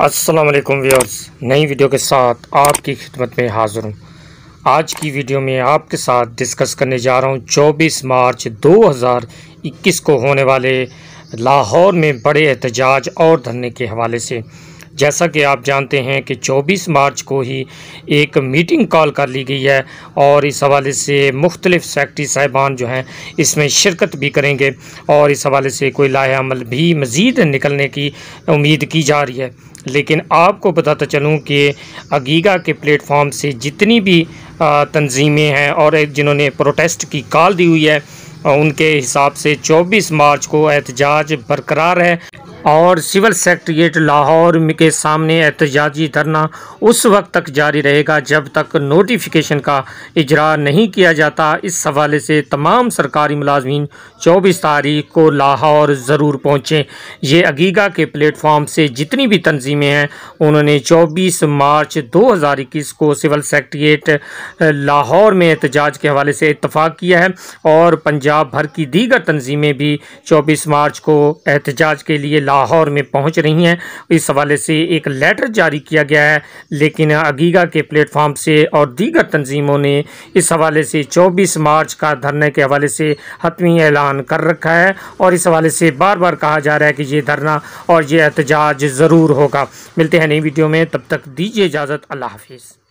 अस्सलाम वालेकुम व्यूअर्स। नई वीडियो के साथ आपकी खिदमत में हाज़िर हूँ। आज की वीडियो में आपके साथ डिस्कस करने जा रहा हूँ 24 मार्च 2021 को होने वाले लाहौर में बड़े एहतजाज और धरने के हवाले से। जैसा कि आप जानते हैं कि 24 मार्च को ही एक मीटिंग कॉल कर ली गई है और इस हवाले से मुख्तलिफ़ सेक्रेटरी साहिबान जो हैं, इसमें शिरकत भी करेंगे और इस हवाले से कोई लाहेमल भी मज़ीद निकलने की उम्मीद की जा रही है। लेकिन आपको बताता चलूँ कि अगीगा के प्लेटफॉर्म से जितनी भी तंजीमें हैं और जिन्होंने प्रोटेस्ट की कॉल दी हुई है, उनके हिसाब से 24 मार्च को एहतजाज बरकरार है। और सिविल सेक्रेटरीट लाहौर के सामने एहतजाजी धरना उस वक्त तक जारी रहेगा जब तक नोटिफिकेशन का इजरा नहीं किया जाता। इस हवाले से तमाम सरकारी मुलाजमीन चौबीस तारीख को लाहौर ज़रूर पहुँचें। ये अगीगा के प्लेटफॉर्म से जितनी भी तनजीमें हैं, उन्होंने चौबीस मार्च दो हज़ार इक्कीस को सिविल सेक्रेटरीट लाहौर में एहतजाज के हवाले से इतफ़ाक़ किया है और पंजाब भर की दीगर तनजीमें भी चौबीस मार्च को एहतजाज के लिए लाहौर में पहुँच रही हैं। इस हवाले से एक लेटर जारी किया गया है, लेकिन अगीगा के प्लेटफॉर्म से और दीगर तंजीमों ने इस हवाले से 24 मार्च का धरने के हवाले से हतमी ऐलान कर रखा है और इस हवाले से बार बार कहा जा रहा है कि ये धरना और ये एहतजाज ज़रूर होगा। मिलते हैं नई वीडियो में, तब तक दीजिए इजाज़त, अल्लाह हाफिज़।